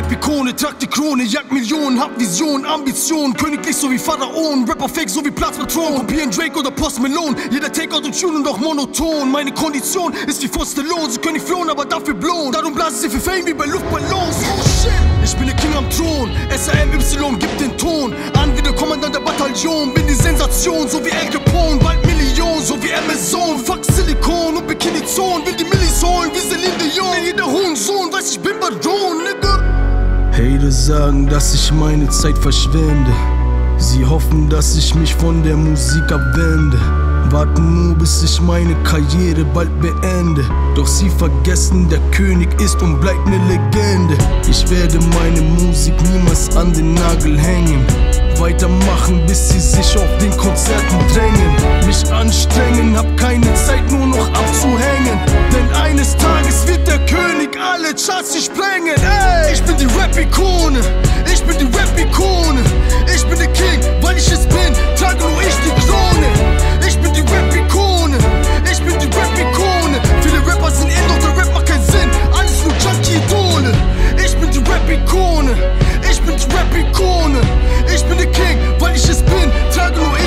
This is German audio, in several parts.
Rap-Ikone, trag die Krone, jagd Millionen, hab Vision, Ambition, königlich so wie Pharaon, Rapper fake so wie Platzpatron, kopieren Drake oder Post Malone, jeder Take out und Tune und doch monoton, meine Kondition ist wie von Stallone, sie können nicht flohen, aber dafür blown, darum blasen sie für Fame wie bei Luftballons, oh shit, ich bin der King am Thron, SAMY gibt den Ton, an wie der Kommandant der Bataillon, bin die Sensation, so wie El Capone, bald Million, so wie Amazon, fuck Silikon und Bikini-Zone, will die Millis holen, wie Celine Dion, denn jeder Hurensohn weiß, ich bin nigga. Sagen, dass ich meine Zeit verschwende. Sie hoffen, dass ich mich von der Musik abwende. Warten nur, bis ich meine Karriere bald beende. Doch sie vergessen, der König ist und bleibt ne Legende. Ich werde meine Musik niemals an den Nagel hängen. Weitermachen, bis sie sich auf den Konzerten drängen. Mich anstrengen, hab keine Zeit nur noch abzuhängen. Denn eines Tages wird der König alle Charts sprengen. Ey, Rap-Ikone, ich bin die Rap-Ikone. Ich bin der King, weil ich es bin, trage nur ich die Krone. Ich bin die Rap-Ikone, ich bin die Rap-Ikone. Viele Rapper sind in, doch der Rap macht keinen Sinn. Alles nur Junkie-Idole. Ich bin die Rap-Ikone, ich bin die Rap-Ikone. Ich bin der King, weil ich es bin, trage nur ich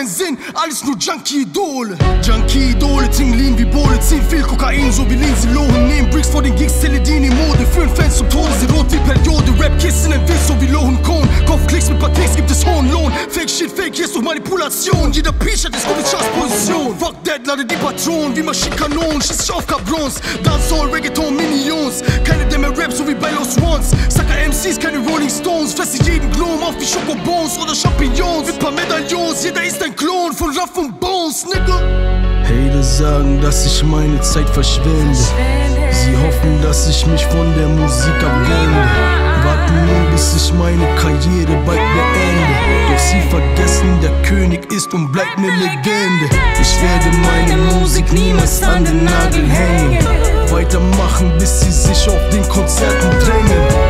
keinen Sinn. Alles nur Junkie-Idole. Junkie-Idole, Tinglin wie Bohle, ziehen viel Kokain, so wie Lindsay Lohan. Nehmen Bricks vor den Gigs, Teledin in Mode, führen Fans zum Tode, sie rot wie Periode. Rap-Kissen in Wild, so wie Lohan Kohn. Kopfklicks mit Patricks gibt es hohen Lohn. Fake Shit, Fake, hier ist doch Manipulation. Jeder P-Shirt ist gute Charts-Position. Fuck that, lade die Patronen, wie Maschinen-Kanonen. Schieß ich auf Cabrons, Dancehall, Reggaeton, Minions. Keine der mehr Rap, so wie bei Los Ones. MCs, keine Rolling Stones. Fresse jeden Gnome auf wie Schokobons oder Champignons. Mit paar Medaillons, jeder ist ein Klon von Ruff und Bones, nigga. Hater sagen, dass ich meine Zeit verschwende. Sie hoffen, dass ich mich von der Musik abwende. Warten nur, bis ich meine Karriere bald beende. Doch sie vergessen, der König ist und bleibt ne Legende. Ich werde meine Musik niemals an den Nagel hängen. Weitermachen, bis sie sich auf den Konzerten drängen.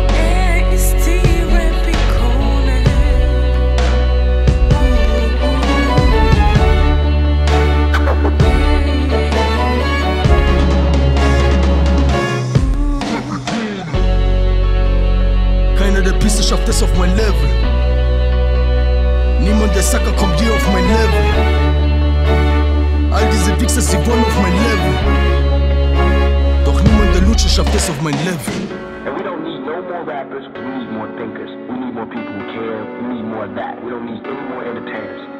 Schafft es auf mein Level. Niemand der Sacker kommt hier auf mein Level. All diese Wichser, sie wollen auf mein Level. Doch niemand der Lutsche schafft es auf mein Level. And we don't need no more rappers, we need more thinkers. We need more people who care. We need more of that. We don't need any more entertainers.